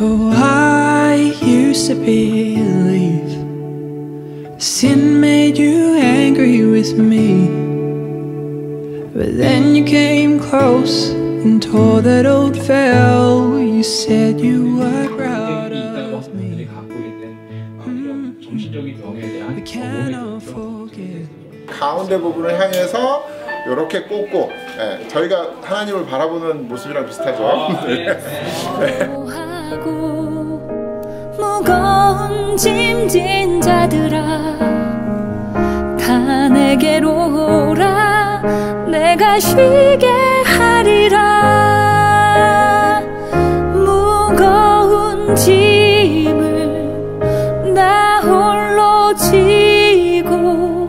Oh, I used to believe sin made you angry with me. But then you came close and tore that old veil. You said you were proud of me. We cannot forgive. 가운데 부분을 향해서 이렇게 꽂고 예, 저희가 하나님을 바라보는 모습이랑 비슷하죠. 네. 하고 무거운 짐진 자들아 다 내게로 오라. 내가 쉬게 하리라. 무거운 짐을 나 홀로 지고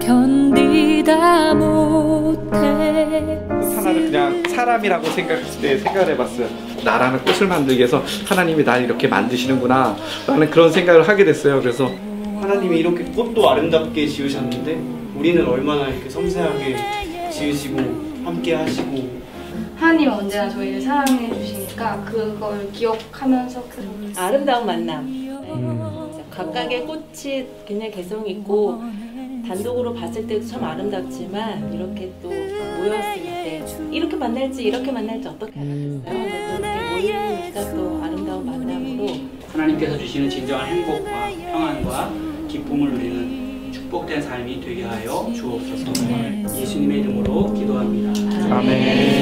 견디다 못해. 하나를 그냥 사람이라고 생각했을 때 생각을 해봤어요. 나라는 꽃을 만들기 위해서 하나님이 날 이렇게 만드시는구나 라는 그런 생각을 하게 됐어요. 그래서 하나님이 이렇게 꽃도 아름답게 지으셨는데 우리는 얼마나 이렇게 섬세하게 지으시고 함께 하시고 하나님은 언제나 저희를 사랑해 주시니까 그걸 기억하면서 그 아름다운 만남. 네. 각각의 꽃이 굉장히 개성 있고 단독으로 봤을 때도 참 아름답지만 이렇게 또 모였을 때 이렇게 만날지 이렇게 만날지 어떻게 알았겠어요? 하나님께서 주시는 진정한 행복과 평안과 기쁨을 누리는 축복된 삶이 되게 하여 주옵소서. 예수님의 이름으로 기도합니다. 아멘.